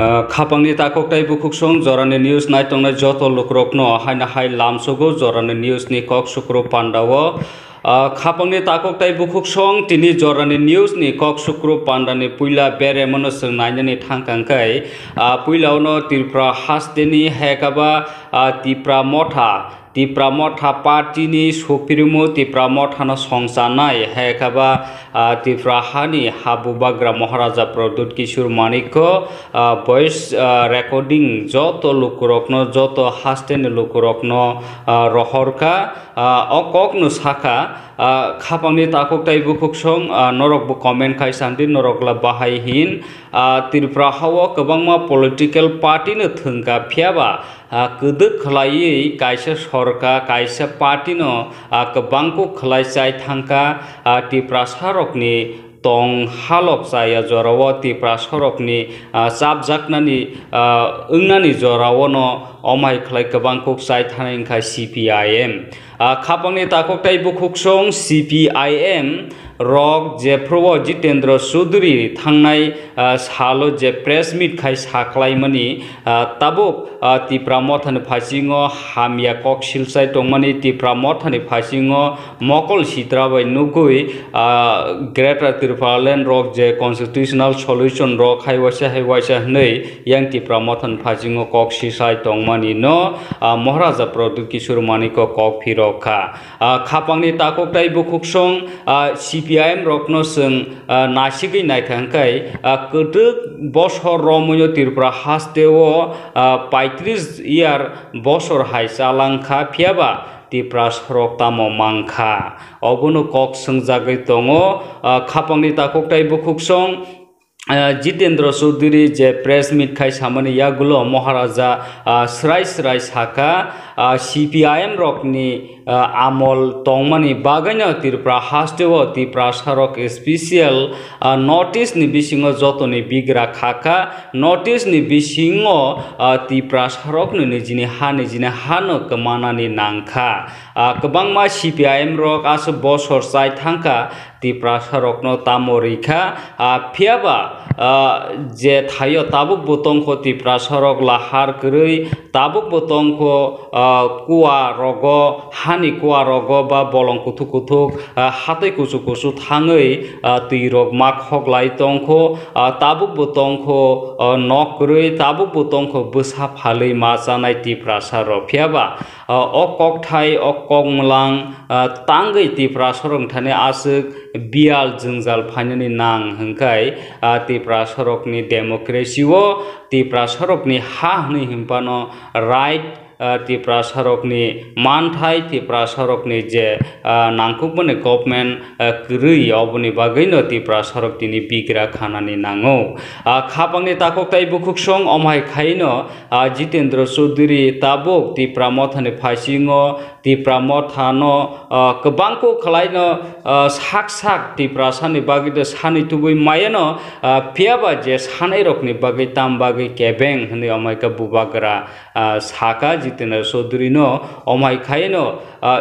खापांनि ताखक टाइबु खुकसं जरानि news नायतंनाय जत लुक्रकनो हायना हाय लामसुगु जरानि निउजनि कक शुक्रु पांडाव खापांनि ताखक टाइबु खुकसं तिनि जरानि निउजनि कक शुक्रु पान्डानि पुइला बेरेमनो सोंनायनि थांखांखाय पुइलावनो तिरफ्रा हास्तेनि हेकाबा तिप्रा मथा তিপ্রাম থাপা তিনি সফিরমু তিপ্রাম থানো সংসানাই হেখাবা তিপ্রাহানি হাবুবাগ্রা মহারাজা প্রদ্যুৎ কিশোর মানিক্য ভয়েস রেকর্ডিং যত লোকরকন যত হাস্টেন লোকরকন রহরকা অকগ্ন শাখা खापांनि ताखक ताइबु खुकसं नरकबो कमेन्ट खाय सान्दि नरकला बाहायहिन त्रिपुरा हावा गोबांमा पलिटिकेल पार्टिनो थोंगा फियाबा गोदो खलायै कायसे सरका कायसे पार्टिनो गोबांखौ खलायजाय थांखा Tripura सारकनि tong halopsa ya jorao ti prasorokni chapjaknani wngnani jorao no omai khlai kwbang kuk sai thanai wngkha CPIM khapangni takok tei bukhuk song CPIM rok je probo jitendra sudri thangnai salo je press meet khai saklaimani tabuk tipramot han phasingo hamya kok silsai tongmani tipramot han phasingo mokol sitrabai nugui greater tirpalen rok je constitutional solution rok haiwasa haiwasa nei yang tipramot han phasingo kok sisai tongmani no maharaja produk kishor maniko kok phiroka khapangni takok tai bukhuk song P M रखनो जों नासिगै नायथांखाय गोदो बसर रमय तिरपुरा हास्तेव पैत्रिस year बसर हायसा लांखा फियाबा टिप्रा सरक तामो मांखा अबनो कक सोंजागै दङ खाफांनि दाखकथाय बुखुक सं জিতেন্দ্র চৌধুরী যে প্রেস মিট খাই সামানি, ইয়াগুলো মহারাজা স্রাই স্রাই সাকা সিপিআইএম রকনি আমল তংমানি বাগাইনা তিরপ্রা, হাস্টেও তিপ্রা সারক স্পেশিয়াল নি বিসিং যতনি বিগ্রা খাকা নটিস নি বিসিং তিপ্রা সারক নিজিনি হা, নিজিনি হানো কমানানি নাংখা। কবাংমা সিপিআইএম রক, আস বছর চাই থাংকা tiprasarokno tamo rikha phiaba je thayo tabuk botongko tiprasarok lahar krui tabuk botongko kuwa rogo hani kuwa rogo ba bolong kuthuk kuthuk hatei kusu kusu thangei tui rok mak hok lai tongko tabuk botongko nok krui tabuk botongko busa phalei ma chanai tiprasarok phiaba अकक थाय अकक मलां तांगै तिप्रा सरंथाने आसुक बियाल जोंजाल फाइनानि नां हंखाय तिप्रा सरकनि डेमोक्रेसिओ तिप्रा सरकनि हा हनै हिमपानो right Tipra सरकनि मानथाय Tipra सरकनि जे नांखुबने government रै अबनि बागैनो तिप्रा सरक दिनि बिग्रा खानानि नाङो खापांनि ताककताय बुकुक सं अमाय खायनो Jitendra Chaudhuri Tabuk Tipra मथानि फाइसिङो tipramo thano kebangko khalaino sak sak tipra sani bagi de sani tubui mayano piaba je sanai rokni bagi tam bagi kebeng hni amai ka bubagra saka jitena sodrino amai khaino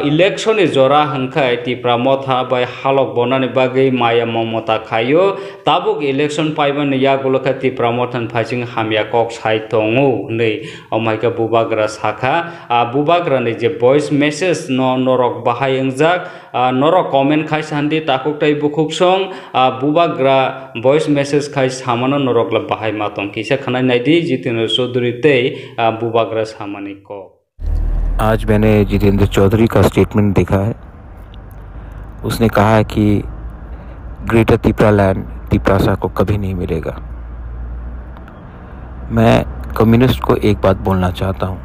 ইলেকশনে জরা হাংখায় টিপ্রা মথা by Hulk Banani বাগে মায়া মমতা খাইও তাবুক election পাইবানি ইয়াগুলোখা টিপ্রা মথান ফাইজিং হামিয়া কক সাই তঙু হই অমাইকা বুবাগ্রা শাখা বুবাগ্রানি যে বয়েস মেন मेसेज न नरक बहायजाक नरक कमेंट खाई सान्दि टाकुकटाई बुखुक संग बुबाग्रा वॉइस मेसेज खाई सामान नरक बहाय मातम खीसा खाना नाइदि जितेंद्र चौधरी ते बुबाग्रा सामानी क आज मैंने जितेंद्र चौधरी का स्टेटमेंट देखा है। उसने कहा है कि ग्रेटर तिपरा लैंड तिपरासा को कभी नहीं मिलेगा। मैं कम्युनिस्ट को एक बात बोलना चाहता हूँ।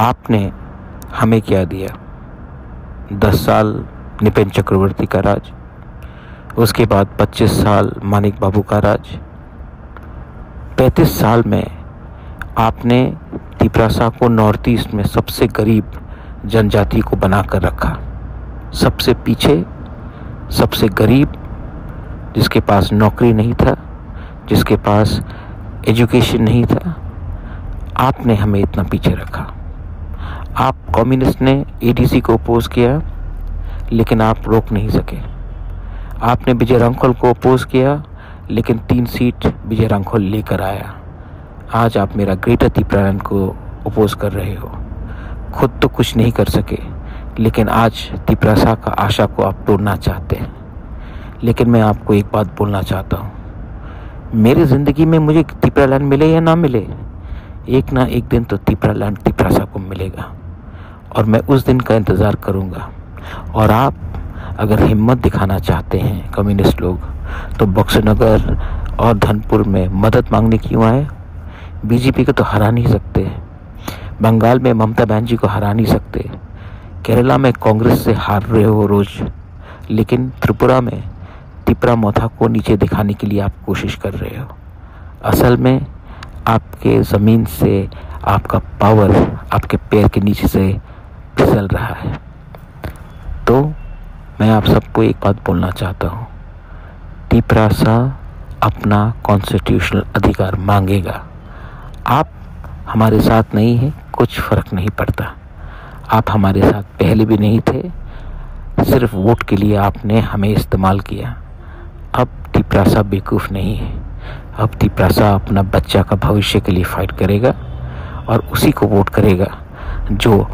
आपने हमें क्या दिया? दस साल निपेन चक्रवर्ती का राज, उसके बाद पच्चीस साल मानिक बाबू का राज। पैंतीस साल में आपने तिपरासा को नॉर्थ ईस्ट में सबसे गरीब जनजाति को बनाकर रखा। सबसे पीछे, सबसे गरीब, जिसके पास नौकरी नहीं था, जिसके पास एजुकेशन नहीं था, आपने हमें इतना पीछे रखा। आप कम्युनिस्ट ने एडीसी को अपोज किया, लेकिन आप रोक नहीं सके। आपने विजय रंखल को अपोज किया, लेकिन तीन सीट विजय रांखोल लेकर आया। आज आप मेरा ग्रेटर त्रिपुरालैंड को अपोज कर रहे हो। खुद तो कुछ नहीं कर सके, लेकिन आज त्रिपुरासा का आशा को आप तोड़ना चाहते हैं। लेकिन मैं आपको एक बात बोलना चाहता हूँ। मेरी ज़िंदगी में मुझे त्रिपुरालैंड मिले या ना मिले, एक ना एक दिन तो त्रिपुरालैंड त्रिपुरासा को मिलेगा। और मैं उस दिन का इंतज़ार करूँगा। और आप अगर हिम्मत दिखाना चाहते हैं, कम्युनिस्ट लोग तो बक्सनगर और धनपुर में मदद मांगने क्यों आए? बीजेपी को तो हरा नहीं सकते। बंगाल में ममता बनर्जी को हरा नहीं सकते। केरला में कांग्रेस से हार रहे हो रोज़। लेकिन त्रिपुरा में तिपरा मोथा को नीचे दिखाने के लिए आप कोशिश कर रहे हो। असल में आपके ज़मीन से आपका पावर आपके पैर के नीचे से फिसल रहा है। तो मैं आप सबको एक बात बोलना चाहता हूँ। त्रिपुरासा अपना कॉन्स्टिट्यूशनल अधिकार मांगेगा। आप हमारे साथ नहीं हैं, कुछ फ़र्क नहीं पड़ता। आप हमारे साथ पहले भी नहीं थे, सिर्फ़ वोट के लिए आपने हमें इस्तेमाल किया। अब त्रिपुरासा बेवकूफ़ नहीं है। अब त्रिपुरासा अपना बच्चा का भविष्य के लिए फाइट करेगा और उसी को वोट करेगा, जो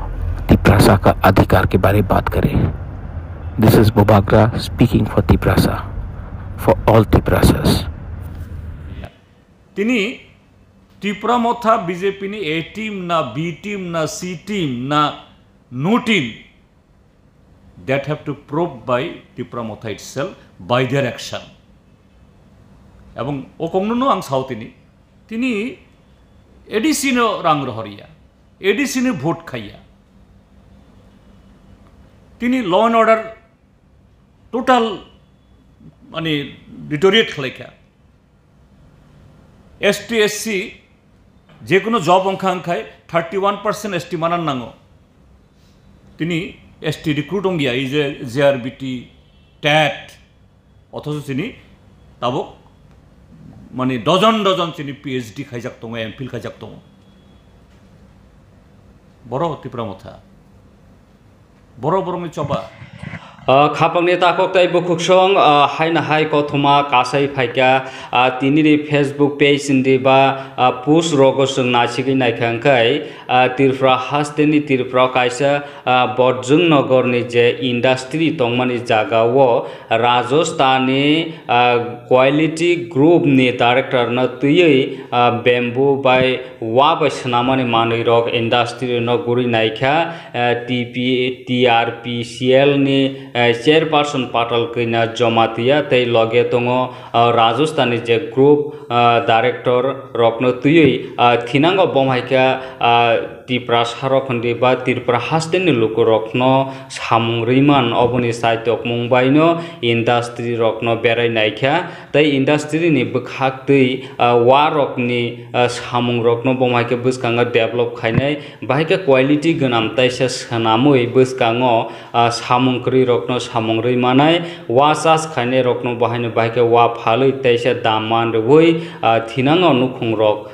तिप्रासा का अधिकार के बारे में बात करें this is Bubagra speaking for Tiprasa for all ত্রিপুরাসাস তিনি ত্রিপুরা মথা বিজেপি নি এ টিম না বি টিম না সি টিম না no team that have to prove by Tripura Motha itself by their action এবং ও কংনো আং সাও তিনি তিনি এডিসি রাং রহরিয়া এডিসি ভোট খাইয়া তিনি ল অ্যান্ড অর্ডার টোটাল মানে ডিটোরিয়েট লেখা এসটি এসসি যে কোনো জব অঙ্কাঙ্ক্ষায় থার্টি ওয়ান পার্সেন্ট এসটি মানার নাঙ। তিনি এসটি রিক্রুট অঙ্গিয়া এই যে জেআরবিটি ট্যাট অথচ তিনি তাবক মানে ডজন ডজন তিনি পিএইচডি খাইজাক তঙ এমফিল খাইজাক তঙ। বড় ত্রিপুরা মথা বড় বড় চপা খাপাংনি তাকক তাই বুকুকসং হাইনা হাই কথমা কাসাই ফাইকা তিনিরি ফেসবুক পেজ ইন্দি বা পুস রগসং নাচিগি নাইখাংkai তিরফ্রা হাস্তেনি তিরফ্রা কাইসা বরজুং নগরনি যে ইন্ডাস্ট্রি তংমানি জাগাও, Rajasthani quality group ni director na tuyui bamboo by wa by snamani manui rok industry no guri chairperson Patal Kanya Jamatia, তেই লগে তঙ রাজস্থানী যে গ্রুপ ডাইরেক্টর রকনো তুই থিনাঙ্গ বমহাইকা ত্রিপুরা সারখন্দি বা ত্রিপুরা হাস্তেনি লোক রকন সামুং রিমান অবনি সাইতক মুম্বাইন ইন্ডাস্ট্রি রকন বেড়াই নাইখা তাই ইন্ডাস্ট্রিনি বখাক তৈ ওয়া রকনি সামুং রকন বমহাইকে বসকাঙ্গ ডেভেলপ খাইনাই বাহাইকে কোয়ালিটি গনাম তাইসা সানামৈ বসকাঙ্গ সামুংক্রি রকন সামুং রিমানাই ওয়া চাষ খাইনাই রকন বাহাইনো বাহাইকে ওয়া ফাलै তাইসা দামান রবই থিনাঙ্গ নুখুং রক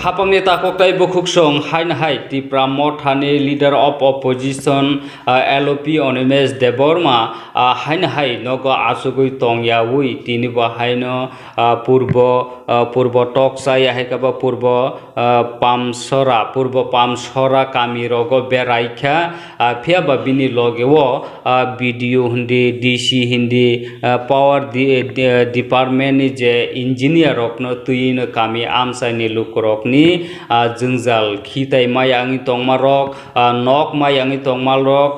খাপামনি তাকক তাই বখুক সং হাই না টি প্রাম থানে লিডার অফ অপোজিশন এলপি অনিমেশ দেবর্মা হাই হাই নগ আসুগুই টং ইয়া তিনি বহাই ন পূর্ব পূর্ব টক সাই কাবা পূর্ব পামসরা পূর্ব পাম সরা কামি রগ বেড়াইখা ফেয়াবা বিনি লগেও বিডিও হিন্দি, ডিসি হিন্দি পাওয়ার ডিপার্টমেন্ট যে ইঞ্জিনিয়ার রকন তুইন কামি আমসাইনি লুক রকনি জঞ্জাল খিতাই মাই আঙি টংমা রক নক মাই আঙি টংমাল রক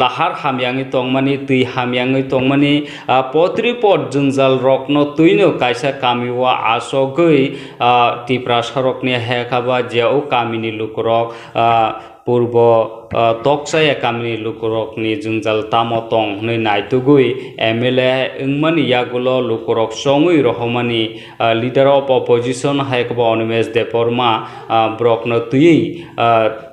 লাহার হামিয়াঙি টংমানি তুই হামিয়াঙি টংমানি পত্রি পট জঞ্জাল রকন তুইন কাইসা কামিও আসগৈ টিপ্রা সরকনি হেখাবা যেও কামিনি কামিনী লোকরক পূর্ব তকসায় কামিনী লোকরকনি জুঞ্জাল তামতং হই নাইতুগুই এম এল এ ওংমানি ইয়াগুলো লোকরক সঙ্গুই রহমানি লিডার অফ অপোজিশন হাইকবা অনিমেশ দেববর্মা ব্রকন তুই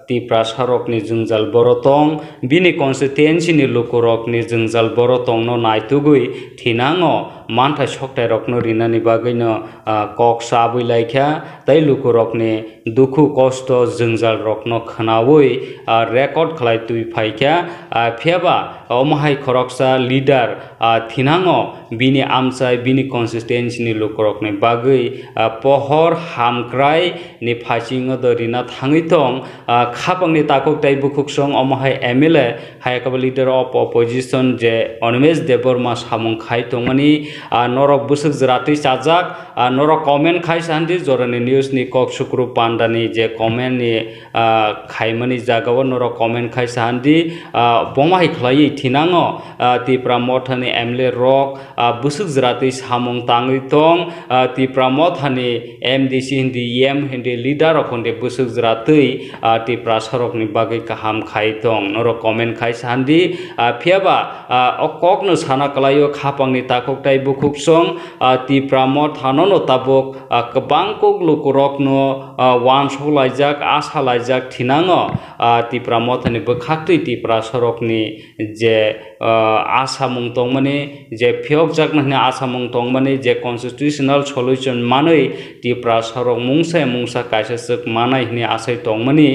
tipra sarokni jungjal borotong bini constituency ni lukurokni jungjal borotong no naitugui thinango manthai soktai rokno rinani bagino kok sabui laikha tai lukurokni dukhu kosto jungjal rokno khnawi record khlai tui phaikha pheba omahai khoroksa leader thinango bini amsai bini constituency ni lukurokni bagui pohor hamkrai ni phasingo do rina thangui tong khapangni takok tai bukuk song omahai MLA hayakaba leader of opposition je Onimesh Deborma samung khai tongmani norok busuk jratui chajak norok comment khai sandi jorani news ni kok sukru pandani je comment ni khaimani jagao norok comment khai sandi bomahai khlai thinango tipra mothani MLA rok busuk jratui samung tangui tong tipra mothani MDC hindi yem hindi leader okonde busuk jratui tipra prasarokni bagui kaham khai tong noro comment khai sandi phiaba okok no sana kalayo khapangni takok tai bukuk song ti pramo thanono tabok kabang kok lukurok no wan solaijak asa laijak thinango ti pramo thani bkhakti ti prasarokni je আসামুং তংমানে যে ফিয়ক জাকনাহনে আসামুং তংমানে যে constitutional solution মানৈ টিপ্রা সরক মুংসা মুংসা কাইসাসক মানাই হনে আসাই তংমানি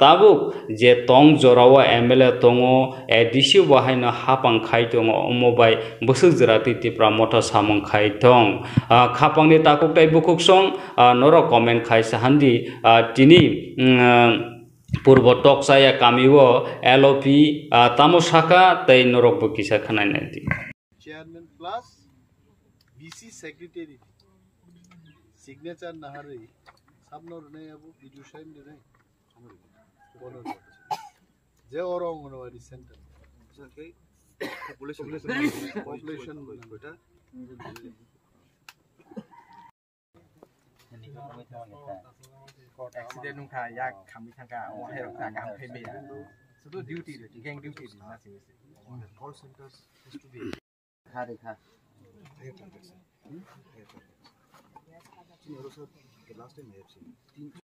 তাবুক যে তং জরাও এমএলএ তঙো এডিসি বাহাইনো হাপাং খাই দङ অমবাই বসুক জরাতি টিপ্রা মটা সামং খাই দং খাপাংনি তাকুক তাই বুকুক সং নর কমেন্ট খাই সাহান্দি তিনি পূর্ব টকসায়া কামিও এলওপি তামোসাকা, তাই নরকব কিসা খানাই নাইতি chairman plus VC secretary. Signature নাহারে। সামনর নেই আবু বিজু নেই। পনেরো যে ওর অঙ্গনওয়াড়ি সেন্টার পপুলেশন ওইটা accident nung kha yak khambi thangka o hai rok ta kam phai me so to duty de gang duty de na sing all centers has to be kha de kha तीन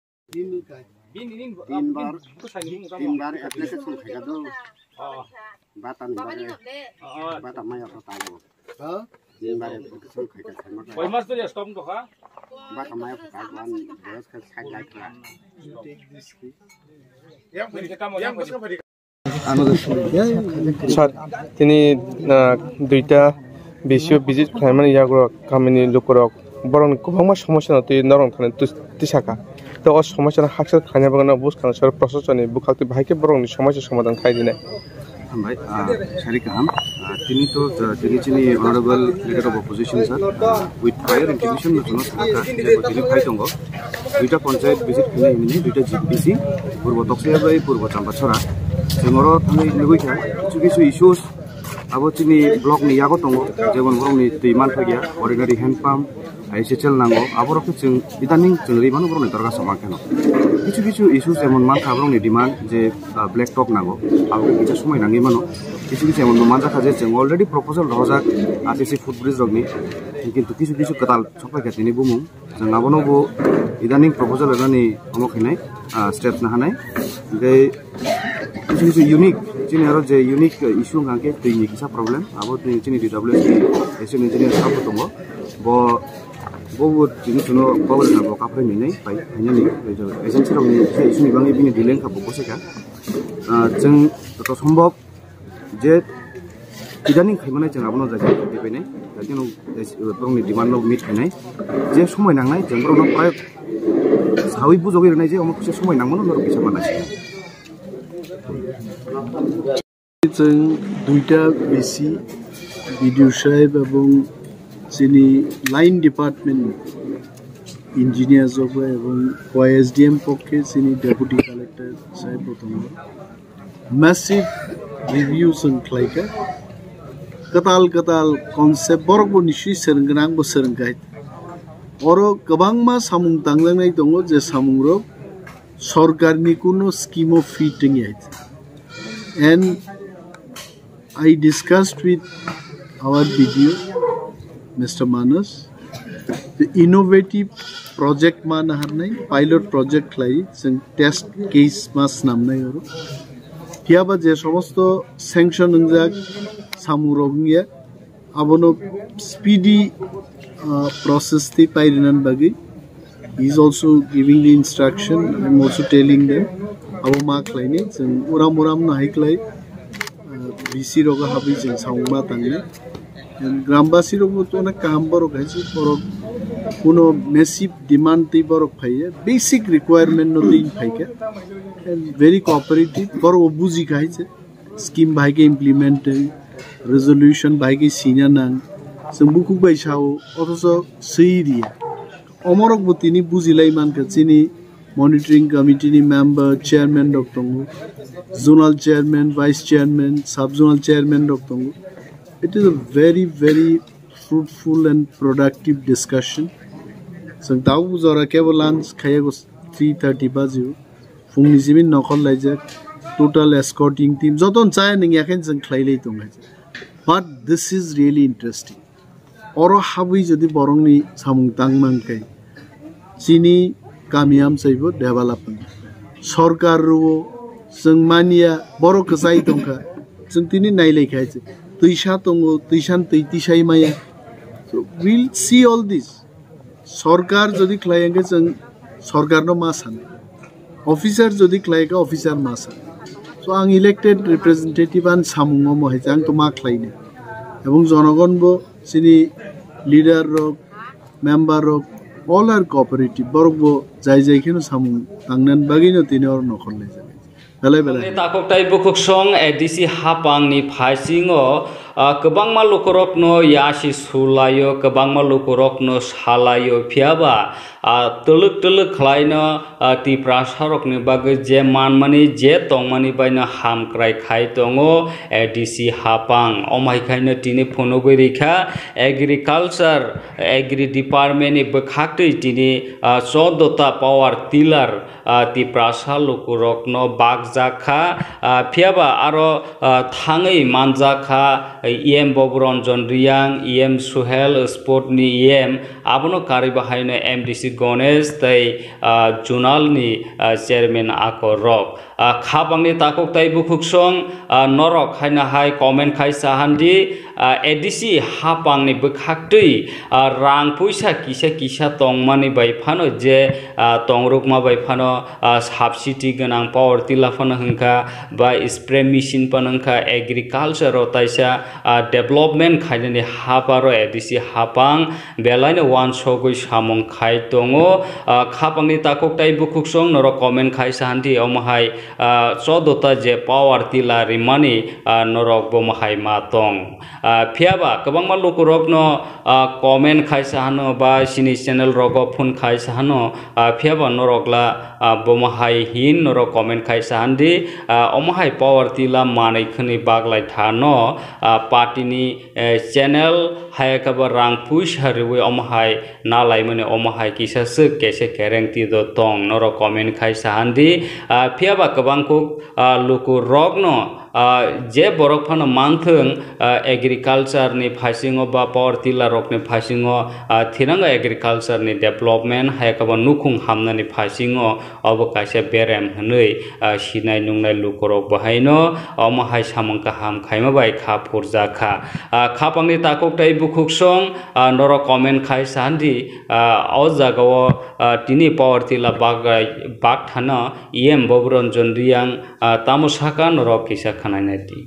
দুইটা বিশ্ব বিজিট খাই মানে ইয়াগ্রামিনী লোকরক বরং কোভাবে সমস্যা নতুন নরম খানে 때와 소마시는 학생 간여방이나 무스칸 서로 프로세스니 북학대 바이케 브롱니 소마시 소마단 카이디네 ভাই শারিক আহম তিনি তো তিনি যিনি honourable leader of opposition sir with fire integration জন্য তিনি ফাই দঙ্গ দুইটা পঞ্চায়েত ভিজিট কিনে মিনি দুইটা জিপিসি পূর্ব তকসিয়াবাই পূর্ব চাম্পাছড়া সেমর থানি লুগুইখা কিছু কিছু ইস্যুস আবো তিনি ব্লকনি ইয়াগো দঙ্গ যেমন ব্লকনি दैमान फैया অর্ডিনারি হ্যান্ড পাম্প আইসিএল নাঙ্গো আবার কিছু ইদানিং চিনরি মানুষ বড় নেতার কাছে মাখে কিছু কিছু ইস্যু যেমন মান খাবরং ডিমান্ড যে ব্ল্যাক টক নাঙ্গো আবার কিছু সময় নাঙ্গি মানো কিছু কিছু এমন মান দেখা যায় যে অলরেডি প্রপোজাল রাজা আসিসি ফুড ব্রিজ রগনি কিন্তু কিছু কিছু কাতাল সবাই খেতে নি বুমু যে নাবনবো ইদানিং প্রপোজাল এগানি সমুখীন নাই স্টেপ না নাই কিছু কিছু ইউনিক চিনি আরো যে ইউনিক ইস্যু গাঁকে তুই নিকিসা প্রবলেম আবার তুই চিনি ডিডাব্লিউসি এসিয়ান ইঞ্জিনিয়ার সব তো ব বহুত जिनिसखौनो पावार हाबो काफ्रायनानै बाय हायनानै एजेन्सि रावनि एसेनि बाङै बिनि डिलें खाबो बसायखा जों যত সম্ভব যে ইদানিং খাইমাनाय जों आबनो जायगा दिबायनाय जाहाथे गावनि डिमान्डआव मिट हायनाय जे समय नांनाय जों बर'नो प्राय सावै बुजगै रोनाय जे अमुखसे समय नांमोन अमुख फैसा मानाय जों দুইটা বেশি ভিডিও সাহেব এবং যিনি লাইন ডিপার্টমেন্ট ইঞ্জিনিয়ার জব এবং ওয়াইএসডিএম পক্ষে যিনি ডেপুটি কালেক্টর সাহেব প্রথম ম্যাসিভ রিভিউ जों खालायखो कताल कताल कनसेप्ट बरकबो निश्चय सोलोंगोन आंबो सोलोंगाय अर गोबां मा सामुं दांलांनाय दङ जे सामुं रक सरकारनि कुनो स्किमो fitting आइछ and I discussed with our BDO, Mr. Manas, the innovative project मान हारनाय पाइलट प्रजेक्ट लाई जों टेस्ट केस मास नामनाय हरो हियाबा जे समस्त sanction नंजाक सामुरगनिया आबनो speedy process ti pairinan bagi he is also giving the instruction i am also telling them abo ma khlaini जों uram uram na haiklai बिसि रग हाबै जों सावमा थाङो গ্রামবাসীর অনেক কাম বরক হয়েছে, বরক কোনো মেসিভ ডিমান্ড তুই বরক ফাইয়ে বেসিক রিকোয়ারমেন্ট নতুন ফাইকে ভেরি কোঅপারেটিভ বড় বুঝি খাইছে স্কিম ভাইকে ইমপ্লিমেন্ট রেজলিউশন ভাইকে সিনা নাং जों बुखु बायसाव अथच सैरिया अमरकबतीनि बुजिलाय मानखाथिनि monitoring कमिटिनि member chairman member chairman doctor zonal vice vice chairman sub zonal chairman doctor It is a very, very fruitful and productive discussion. so dau zora kebol lunch khaye go 330 baziu. Fung nizimin nokol lai ja Total escorting team. joton chaye ning yakhen jeng khlai sang khlailei tongai. But this is really interesting. Oro hawi jodi borong ni samung tang mang kai. Sini कामयाम सैबो development सरकार रो जों मानिया बर' गोजाय दंखा जों दिनै नायलायखाय दैसा दङ दैसान दै दिसाय माया विल सि अल दिस सरकार যদি ख्लायेंगे जों सरकारनो मा सानो अफिसार যদি ख्लायेगा अफिसार मा सानो स' आं इलेक्टेड रिप्रेजेन्टेटिभ आं सामुङाव महायजे आंथ' मा ख्लायनो এবং জনগণবো চিনি লিডার রক মেম্বার রক অল আর কোঅপারেটিভ বরকবো যাই যাইখানে সামুং তাংনান বাগিনো তিনি আর নখরলাই যাবে bukuk song edisi hapang ni phaisingo kwbangma lukorokno yasi sulayo kwbangma lukorokno salayo phiaba tuluk tuluk khlaino tipra sarokni bagui je manmani je tongmani baino hamkrai khai tongo edisi hapang omhaikaino tini phunugui rikha agriculture agri department ni bwkhaktui tini chodota power tiller tiprasa lukorokno bagjaka phiaba aro thangui manjaka EM Bobranjan Reang EM Suhel স্পোর্টনি EM আবনো কারি বাহাইনো MDC Ganesh তাই জুনালনি chairman আকর রক খাবাংনি তাকক তাই বুকুকসং নরক হাইনা হাই কমেন্ট খাই সাহান্দি এডিসি হাপাংনি বখাকতই রাং পয়সা কিসা কিসা তংমানি বাই ফানো যে তংরুকমা বাই ফানো সাবসিডি গনাং পাওয়ার টিলা ফানো হংখা, বা স্প্রে মেশিন ফানো হংখা, এগ্রিকালচার তাইসা ডেভেলপমেন্ট খাইনি হাপ আরও এডিসি হাপাং, বেলাইনে ওয়ান সগৈ সামং খাই দङ খাপাংনি তাকক তাই বুকুকসং নরক কমেন্ট খাই সাহান্দি, অমহাই चदता जे पावार टिला रिमानि नरक बमहाय मा दं फियाबा गोबांमा लुकुरकनो कमेन्ट खाय साहानो बा सिनि चेनेल रग फुन खाय साहानो फियाबा नरकला बमहाय हिन नर कमेन्ट खाय साहान्ति अमहाय पावार टिला मानैखनि बागलाय थानो पार्टीनि चेनेल हायकाबा रां पुइस हारिवे अमहाय नालायमने अमहाय किसासो केसे केरेंति दो तंग नर कमेन्ट खाय साहान्ति फियाबा kabangkuk uh, luku rogno जे बरफ फानो मानथों एग्रिकल्चर नि फासिङो बा पावर टिलार रक नि फासिङो थिरांगा एग्रिकल्चर नि डेभलपमेन्ट हायखबो नुखुं हामनानि फासिङो अबो कासे बेरेम होनै सिनाय नुंनाय लुकरक बाहायनो अमहाय सामं काहाम खाइमाबाय खा फुरजाखा खापांनि ताखक थाय बुखुकसं नर कमेन्ट खाय सान्दि अ जागाव तिनि पावर टिला बाग बाग थानो इएम बबरन जोंरियां तामसाखा नर फिसा खानाय नायती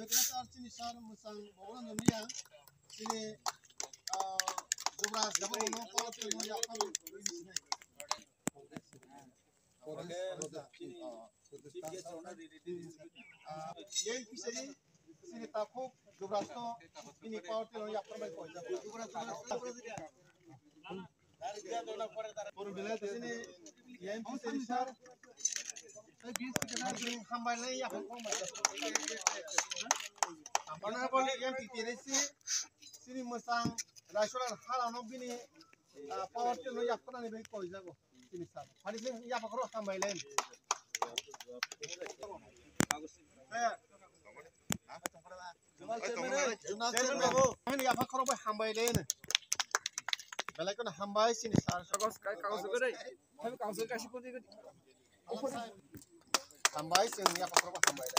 वेगळ्याच अडचणीनुसार भोगळं नोंदणी तिने जोरात डबल नो पावत म्हणजे आपण ಏನ್ ಪಿಸರಿ ಸಿನಿ ತಾಕು ದುಬ್ರಾಸ್ತು ಇನಿ ಪಾವತಿ ನೋಡಿ ಅಪ್ಪರ ಮೇಲೆ ಕೊಯ್ದ ದುಬ್ರಾಸ್ತು ಪುರು ಬಿಲೇ ತಿಸಿನಿ ಏನ್ ಪಿಸರಿ sir Sar. Kagos kagos juga deh. Tapi kagos kasih pun Tambah sih ini apa berapa tambah ya?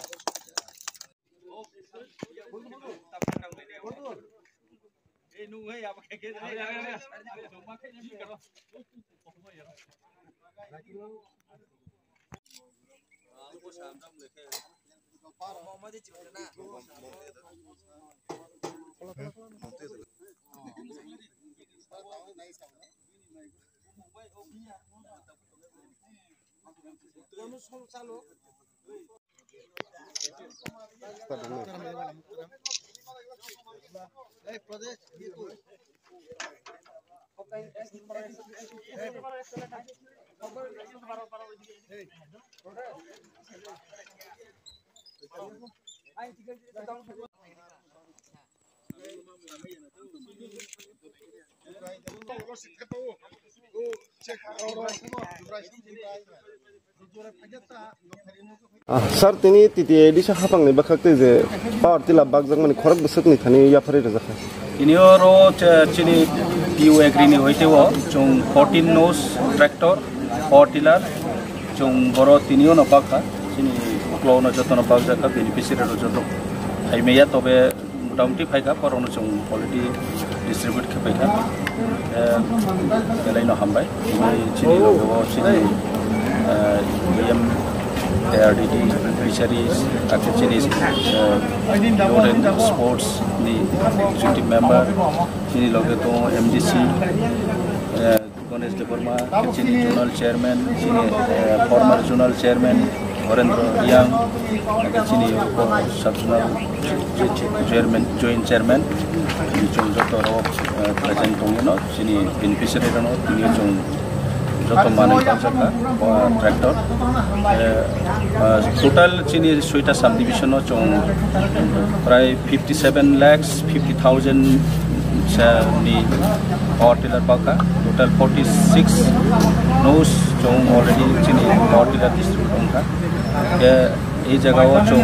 Eh, nunggu gitu. Ya, ya, ya. संचालक प्रदेश je power tila bagjak mani khorak besek ni thani ya phari rajak ini oro chini piu agri ni hoite wo chung 14 nose tractor power tiller chung boro tinio no bakha chini uklo no joto no bagjak beneficiary ro joto मोटामुटी फैका पर अनुसं quality distribute खेफैका बेलाइनो हामबाय। ओमफ्राय चिनि नांगौ चिनि M ARDD fisheries आखिर चिनि गणेश देबरमा चिनि zonal chairman चिनि former zonal chairman Horendra Yang, Agachini Sabsuna Chairman, Joint Chairman, Chong Joto Ro, Prajan Tongino, Chini Beneficiary Rano, Tini Chong Joto Manan Kansaka, Tractor. Total Chini Suita Subdivision Chong Pry 57 lakhs, 50,000 power tiller पाका total 46 nos जो already power tiller distribute होगा এই એ જગાઓ જો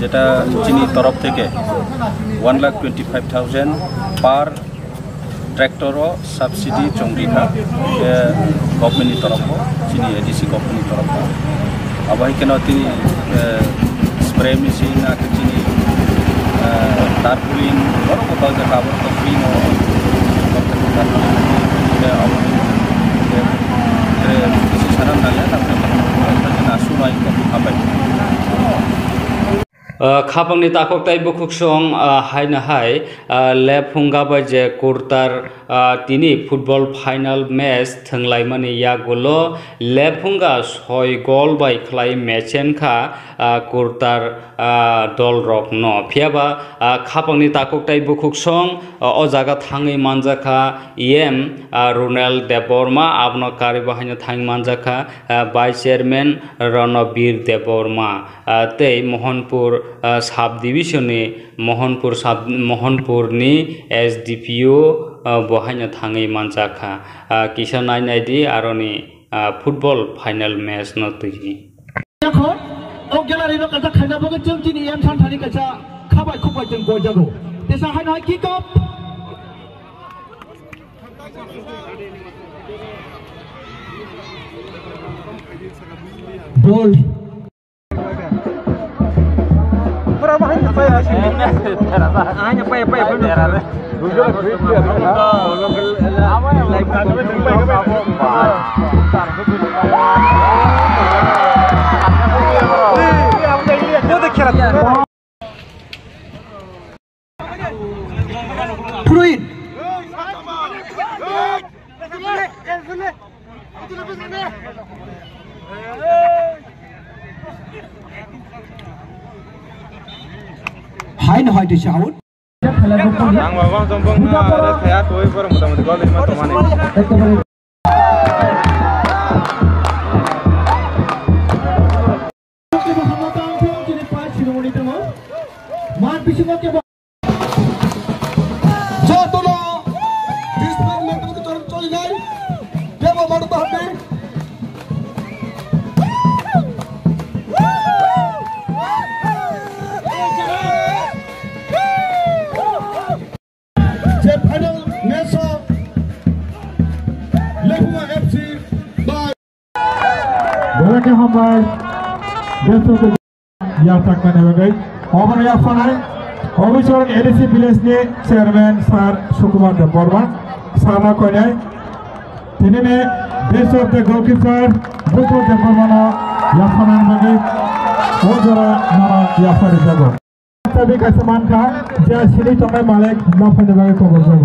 যেটা যিনি তরফ থেকে one lakh twenty five thousand per ট্র্যাক্টরও subsidy চংরিখা গভর্নমেন্টনি তরফ যিনি এডিসি গভর্নমেন্টনি তরফ আবাহি কেন তিনি স্প্রে মেশিন আগে যিনি তারপুলিং বড় কোথাও দেখা আবার তো ফ্রি সারা নালে খাপাংনি তাকক তাই বুকুক সং হাইনা হাই লেপ হুঙ্গাবাই যে কুর্তার তিনি ফুটবল ফাইনাল ম্যাচ থংলাইমানি ইয়াগুলো লেফুঙ্গা ছয় গল বাই খ্লাই ম্যাচেনখা কুর্তার দল রক ন। ফিয়াবা খাপাংনি তাকক তাই বুকুক সং ও জায়গা থাঙै মানজাখা, ইএম রুনেল দেববর্মা আবন কারি বাহাইনো থাং মানজাখা ভাইস চেয়ারম্যান রণবীর দেববর্মা। তৈ মোহনপুর সাব ডিভিশনে महनपुर साब महनपुरनि एस डि पि अ बहायनो थाङै নাই किसा नायनायदि आर'नि ফুটবল ফাইনাল ম্যাচ ন তুই এখন বল Tera mah ah, Apa yang? Berarti hambar besok ya takkan sebagai Omar ya fanai অবসর এডিসি ভিলেজ নিয়ে চেয়ারম্যান স্যার সুকুমার দেব বর্মা সারা কয়নায় তিনি নে best of the goalkeeper of the Barma ইয়াফানান বাগে ও জরা নামা ইয়াফারি যাব তবে কাছে মানকা যে সিনি তমে মালিক নাফানি বাগে কবর যাব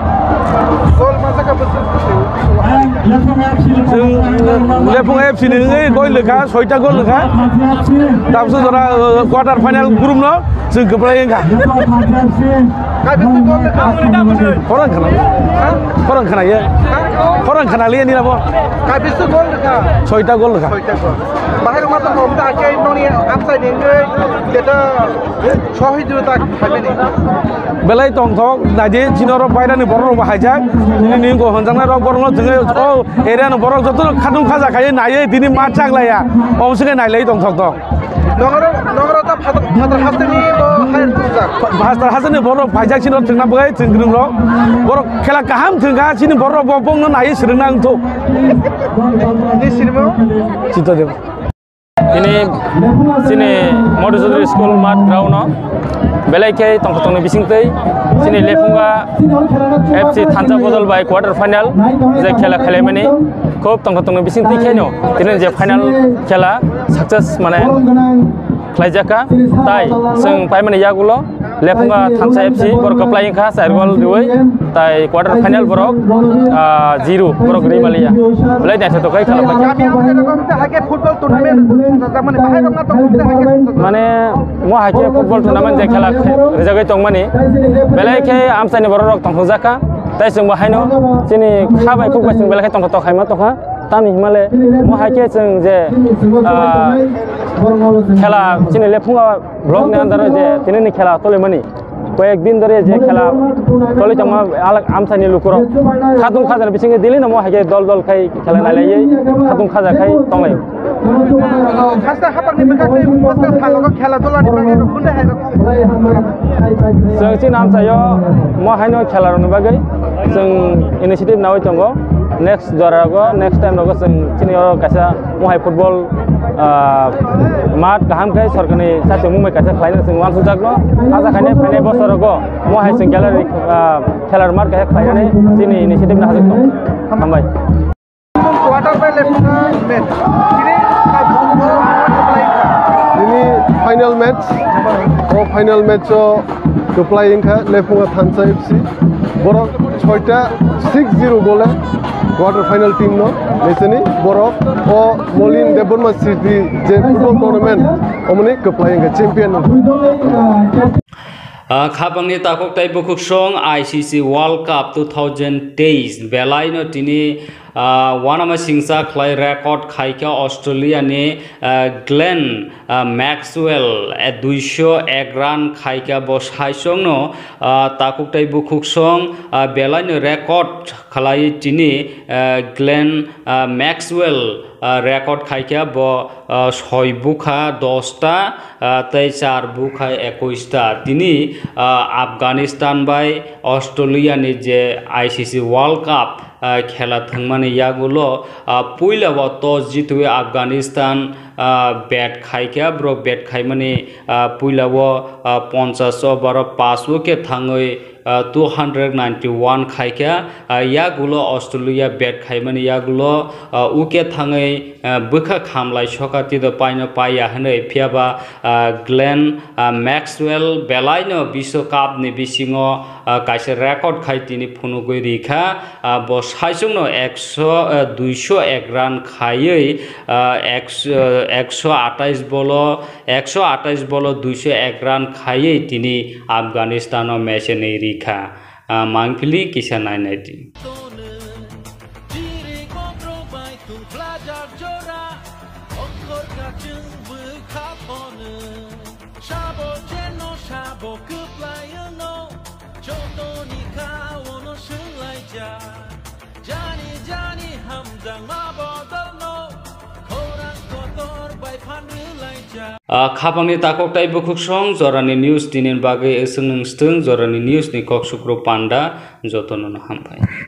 pulang ke atas dan sebagainya. Gol masa ka besok. लेफुं एफसिनि गय लेखा सयता गल लेखा दाबसो जरा क्वार्टार फाइनाल ग्रुप न जों गोब्राय एंखा खरं खाना खरं खानायो खरं खानालै नि नाबो Kabis tu gol dekat. सयता गल लेखा Bahaya mata nom tak ke noni upside ni jeta sohi belai tongtok naji jinoro paira ni borong bahai jang ni ni ko hanjang rok borong jeng o area no borong to khadung khaja kaza nai naye dini macang lah ya om sike naye lai tongtong tong nongoro nongoro ta phatar hatar ni bo hai tuh hatar hasani ni borong bahai jang jinoro tengna bukai tengkring lo borong kela kaham tengka jinoro borong bopong no naye sirenang tuh ni sirmo cita deh ini sini modusul school mat ground belai kei tong tong ni bising tei sini lepunga fc thanja bodol bai quarter final je khela khale mani khub tong tong ni bising tei kheno tinen je final khela success mane Klayjaka, Thai, Sung Paimani Yagulo, Lepunga Thamsa FC, Borka Playing Khas, Airwall Dui, Thai Quarter Final Borok, Zero, Borok Rimalia. Mulai dari satu kali kalau macam. Mana mau hake football turnamen dia kelak, rezeki tong mani. Belai ke Amsa ni Borok Tong Huzaka, Thai Sung Bahino, sini khabai kukwa Sung Belai ke Tong Kotok Hai Matoha. Tami Himalaya, mau hake Sung Jai, খেলা চিনি লেফুয়া block নেওয়ার যে তিনি খেলা তলে মানে কয়েকদিন ধরে যে খেলা তলে আমার আলাগ আমসানি লুকুর খাতুন খাজার বিসঙ্গে দিলি না মো হাইকে দল দল খাই খেলা নালাইয়ে খাতুন খাজা খাই তমাই जों सिन आमसायो महायनो खेलारनो बागै जों इनिसिएटिभ नावै दङ নেক্সট যোৱাৰ আগত নেক্সট টাইম চিনি কাছে মহাই ফুটবল মাত কাহাম খাই চৰকাৰী চাইছে মোক মই কাছে খাই নাছিলোঁ ওৱান সুজাক আজা খাই ফেনে বছৰ আগত মই হাইছোঁ গেলাৰী খেলাৰ মাত কাহে খাই আনে চিনি ইনিচিয়েটিভ নাহাজ হামাই ফাইনেল মেটচ ফাইনেল মেটচও জুপ্লাই ইংখা লেফুঙা থানচা এফ চি বৰ ছয়টা ছিক্স জিৰ' গ'লে কোয়ার্টার ফাইনাল টিম মেসেনি বরক ও মলিন দেববর্মা সিটি যে টুর্নামেন্ট অমনি কেপ্লাই ingka চ্যাম্পিয়ন খাবাংনি তাকক তাই বুকুক song, ICC World Cup two thousand তেইশ বেলাইন তিনি ওয়ান আমার সিংসা খ্লাই রেকর্ড, খাইকা অস্ট্রেলিয়ানে গ্লেন ম্যাক্সওয়েল দুইশো এক রান, খাইকা বসাই সঙ্গ তাকুকটাই বুকুক সং বেলাইনো রেকর্ড খালাই তিনি গ্লেন ম্যাক্সওয়েল রেকর্ড খাইকা ব ছয় বুখা দশটা তাই চার বুখা একুশটা। তিনি আফগানিস্তান বাই অস্ট্রেলিয়ানি যে আইসিসি ওয়ার্ল্ড কাপ खेला थांमाने यागुलो पोइला व टस जितुवे अफगानिस्तान बैट खाई ब्रो बैट खाई माने पोइला व पंचाश ओवर पास के थांगे टू हंड्रेड नाइन्टी वन खाई क्या यागुलो ऑस्ट्रेलिया बैट खाई माने यागुलो उके थांगे बुखा खामलाई शोका तीद पाइन पाया हने फियाबा ग्लेन मैक्सवेल बेलाइन विश्वकपनि बिसिङाव কাছে রেকর্ড খাই তিনি ফোন করে রেখা বসাইছুন একশো দুইশো এক রান খাইয়েই একশো আঠাইশ বল, একশো আঠাইশ বল, দুইশো এক রান খাইয়েই তিনি আফগানিস্তান ম্যাচে নেই রেখা। মাংফিলি কিসা নাইন নাইটি खाबांनि ताककटाइ बुकुसं जरानि निउस दिनै बागै एसों नोंस्थों जरानि निउसनि कक सुक्र पान्डा जतन हामबाय